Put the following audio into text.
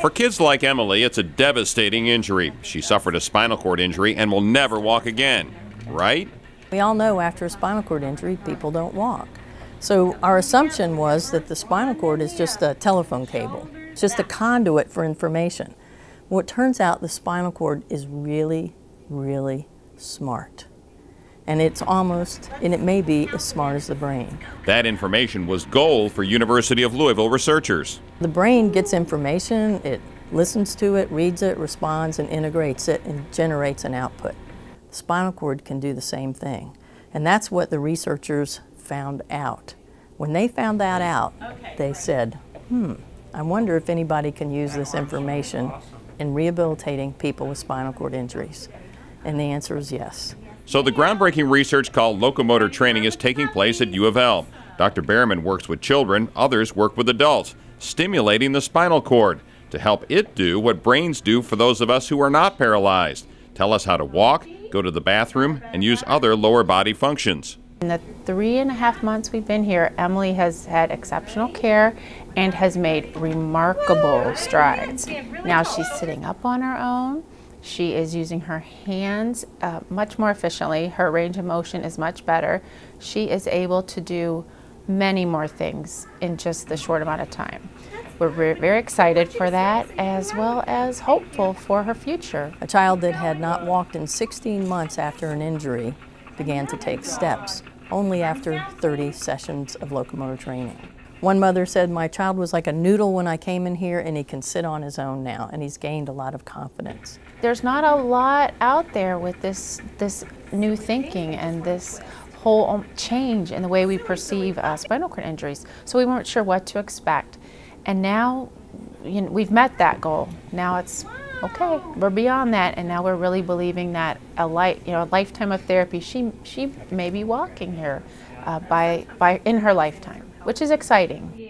For kids like Emmalie, it's a devastating injury. She suffered a spinal cord injury and will never walk again, right? We all know after a spinal cord injury, people don't walk. So our assumption was that the spinal cord is just a telephone cable. It's just a conduit for information. Well, it turns out the spinal cord is really, really smart. And it's almost, and it may be as smart as the brain. That information was gold for University of Louisville researchers. The brain gets information, it listens to it, reads it, responds, and integrates it and generates an output. The spinal cord can do the same thing. And that's what the researchers found out. When they found that out, they said, hmm, I wonder if anybody can use this information in rehabilitating people with spinal cord injuries. And the answer is yes. So the groundbreaking research called locomotor training is taking place at U of L. Dr. Behrman works with children, others work with adults, stimulating the spinal cord to help it do what brains do for those of us who are not paralyzed. Tell us how to walk, go to the bathroom, and use other lower body functions. In the three and a half months we've been here, Emmalie has had exceptional care and has made remarkable strides. Now she's sitting up on her own. She is using her hands uh, much more efficiently. Her range of motion is much better. She is able to do many more things in just the short amount of time. We're very excited for that as well as hopeful for her future. A child that had not walked in 16 months after an injury began to take steps only after 30 sessions of locomotor training. One mother said, My child was like a noodle when I came in here, and he can sit on his own now, and he's gained a lot of confidence. There's not a lot out there with this, this new thinking and this whole um, change in the way we perceive uh, spinal cord injuries. So we weren't sure what to expect. And now you know, we've met that goal. Now it's okay, we're beyond that, and now we're really believing that a life, you know, a lifetime of therapy. She she may be walking here uh, by by in her lifetime which is exciting.